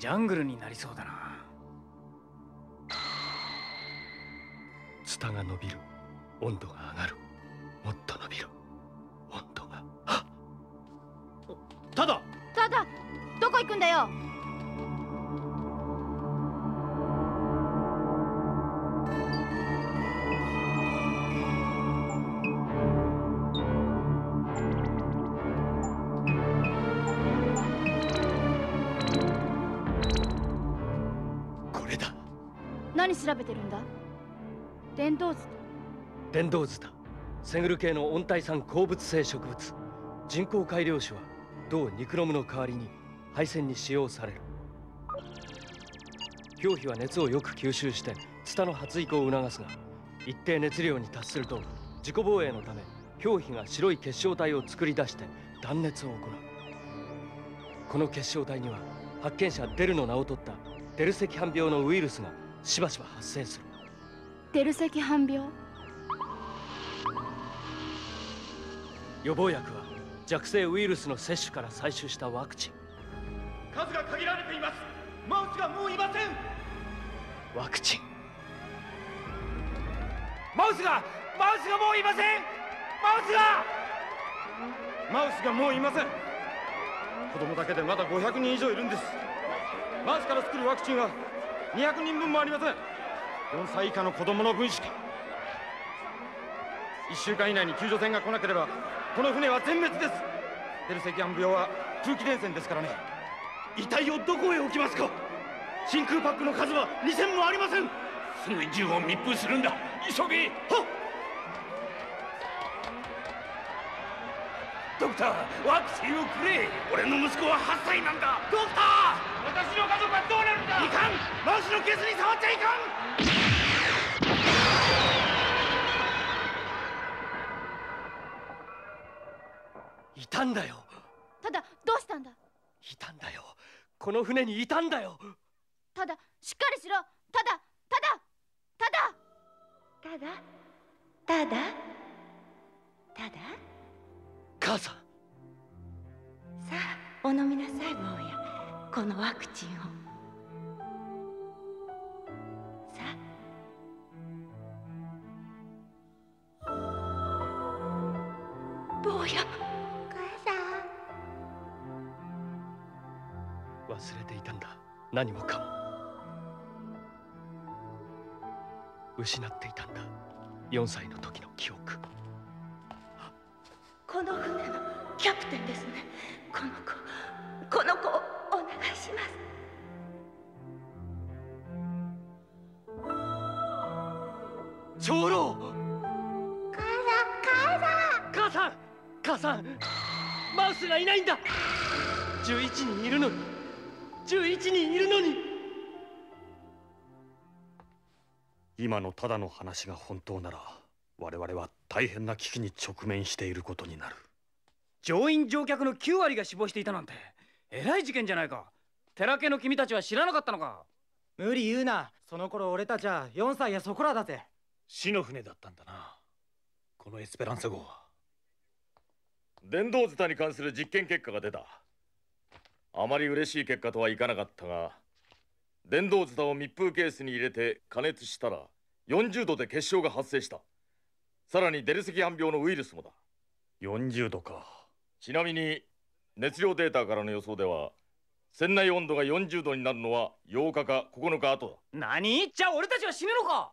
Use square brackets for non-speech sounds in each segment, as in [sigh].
ジャングルになりそうだな。ツタが伸びる。温度が上がる。もっと伸びる温度が。ただただどこ行くんだよ？何調べてるんだ？電動図電動ズタセグル系の温帯酸鉱物性植物。人工改良種は銅ニクロムの代わりに配線に使用される。表皮は熱をよく吸収してツタの発育を促すが一定熱量に達すると自己防衛のため表皮が白い結晶体を作り出して断熱を行う。この結晶体には発見者デルの名を取ったデル赤斑病のウイルスがしばしば発生する。デル赤斑病予防薬は弱性ウイルスの接種から採取したワクチン。数が限られています。マウスがもういません。ワクチン。マウスがマウスがもういません。マウスが。マウスがもういません。子供だけでまだ500人以上いるんです。マウスから作るワクチンは200人分もありません。4歳以下の子供の分しか1週間以内に救助船が来なければこの船は全滅です。デル赤斑病は空気伝染ですからね。遺体をどこへ置きますか？真空パックの数は2000もありません。すぐ銃を密封するんだ。急げ！はっドクターワクチンをくれ。俺の息子は8歳なんだ。ドクタ私の家族はどうなるんだ？ーいかん。マウスのケースに触っちゃいかん。いたんだよ。ただどうしたんだ？いたんだよ。この船にいたんだよ。ただしっかりしろ。ただただただ。ただ？ただ？ただ？母さん。さあお飲みなさい坊や。このワクチンを。さあ。坊や。忘れていたんだ。何もかも。失っていたんだ。4歳の時の記憶この船のキャプテンですね。この子この子をお願いします。長老！母さん母さん！マウスがいないんだ。11人いるのに。11人いるのに。今のただの話が本当なら我々は大変な危機に直面していることになる。乗員乗客の9割が死亡していたなんてえらい事件じゃないか。寺家の君たちは知らなかったのか。無理言うな。その頃俺たちは4歳やそこらだぜ。死の船だったんだな。このエスペランサ号は。電動ズタに関する実験結果が出た。あまり嬉しい結果とはいかなかったが電動ズタを密封ケースに入れて加熱したら40度で結晶が発生したさらにデル赤斑病のウイルスもだ。40度か。ちなみに熱量データからの予想では船内温度が40度になるのは8日か9日後だ。何？じゃあ俺たちは死ぬのか？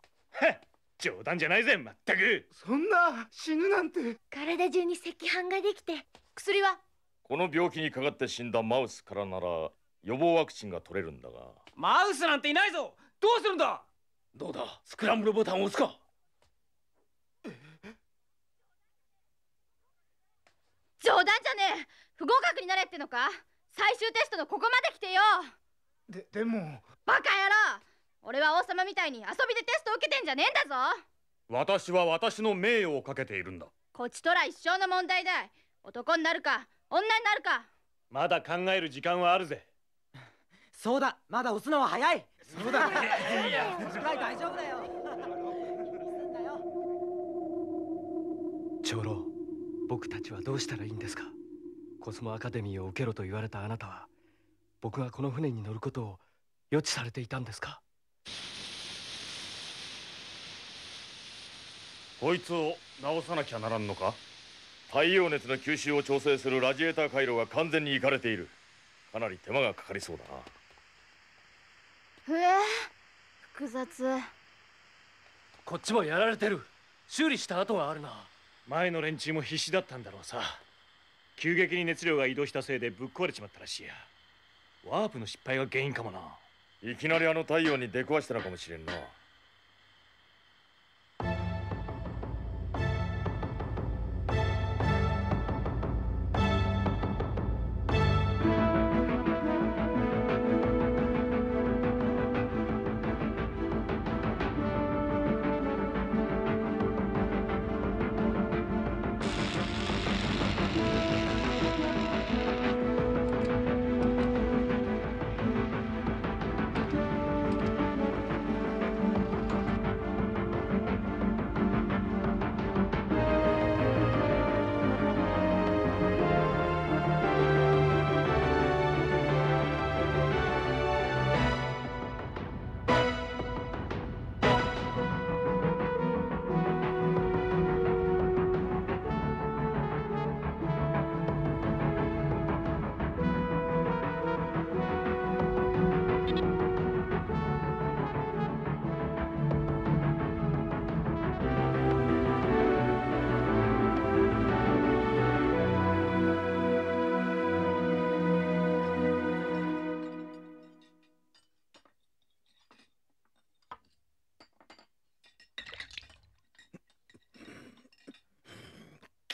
冗談じゃないぜまったく。そんな死ぬなんて。体中に赤斑ができて薬は？この病気にかかって死んだマウスからなら予防ワクチンが取れるんだが。マウスなんていないぞ。どうするんだ？どうだ？スクランブルボタンを押すか冗談じゃねえ。不合格になれってのか？最終テストのここまで来てよ。ででも。バカ野郎。俺は王様みたいに遊びでテスト受けてんじゃねえんだぞ。私は私の名誉をかけているんだ。こっちとら一生の問題だい。男になるか女になるか。まだ考える時間はあるぜ。そうだ。まだ押すのは早い。そうだ [laughs] 大丈夫だよ。だよ長老僕たちはどうしたらいいんですか？コスモアカデミーを受けろと言われたあなたは僕がこの船に乗ることを予知されていたんですか？こいつを直さなきゃならんのか？太陽熱の吸収を調整するラジエーター回路が完全にいかれている。かなり手間がかかりそうだな。ふえ複雑。こっちもやられてる。修理した跡があるな前の連中も必死だったんだろうさ。急激に熱量が移動したせいでぶっ壊れちまったらしいや。ワープの失敗が原因かもな。いきなりあの太陽に出くわしたのかもしれんな。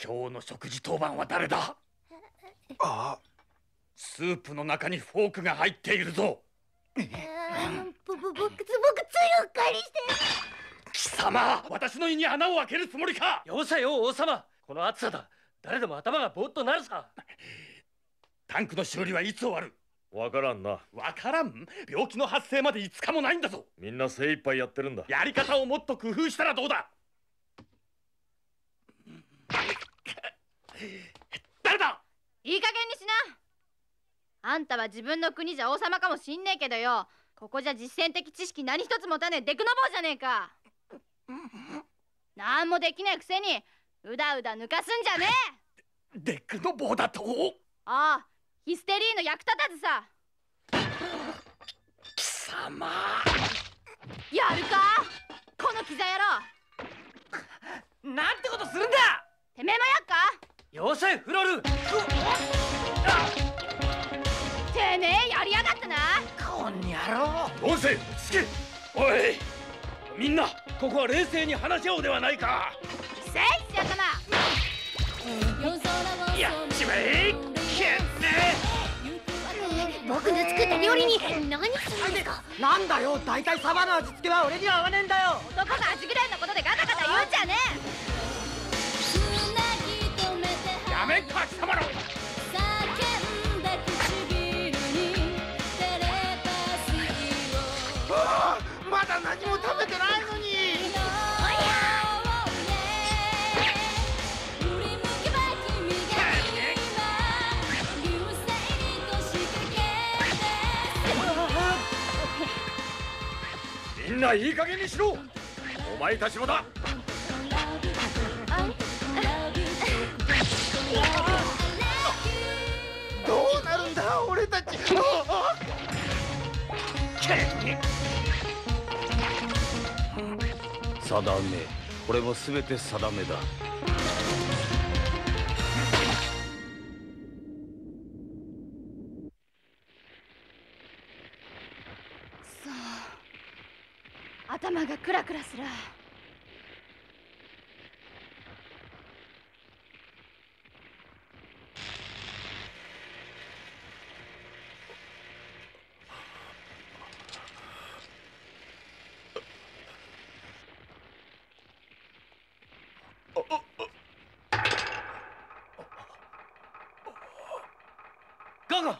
今日の食事当番は誰だ？あスープの中にフォークが入っているぞ。ぼぼ僕僕ついうっかりして貴様私の胃に穴を開けるつもりかよせよ王様この暑さだ誰でも頭がぼーっとなるさタンクの修理はいつ終わるわからんなわからん病気の発生まで5日もないんだぞみんな精一杯やってるんだやり方をもっと工夫したらどうだ誰だ？いい加減にしな。あんたは自分の国じゃ王様かもしんねえけどよ。ここじゃ実践的知識何一つ持たねえデクノボーじゃねえか。なんもできないくせにうだうだ抜かすんじゃねえ。デクの棒だと？ああヒステリーの役立たずさ。貴様。やるか？このキザ野郎なんてことするんだ？てめえもやっか？よせフロル。てめえやりやがったな。こんにゃろ音声つけ。おいみんなここは冷静に話し合おうではないか。せいしやったなやっちまえけっ僕の作った料理に何するんですか？なんだよ大体サバの味付けは俺には合わねえんだよ。男が味ぐらいのことでガタガタ言うんじゃねやめんか貴様らまだ何も食べてないのに。みんないい加減にしろ。お前たちもだどうなるんだ俺たち定め。これも全て定めだ。頭がクラクラする。看看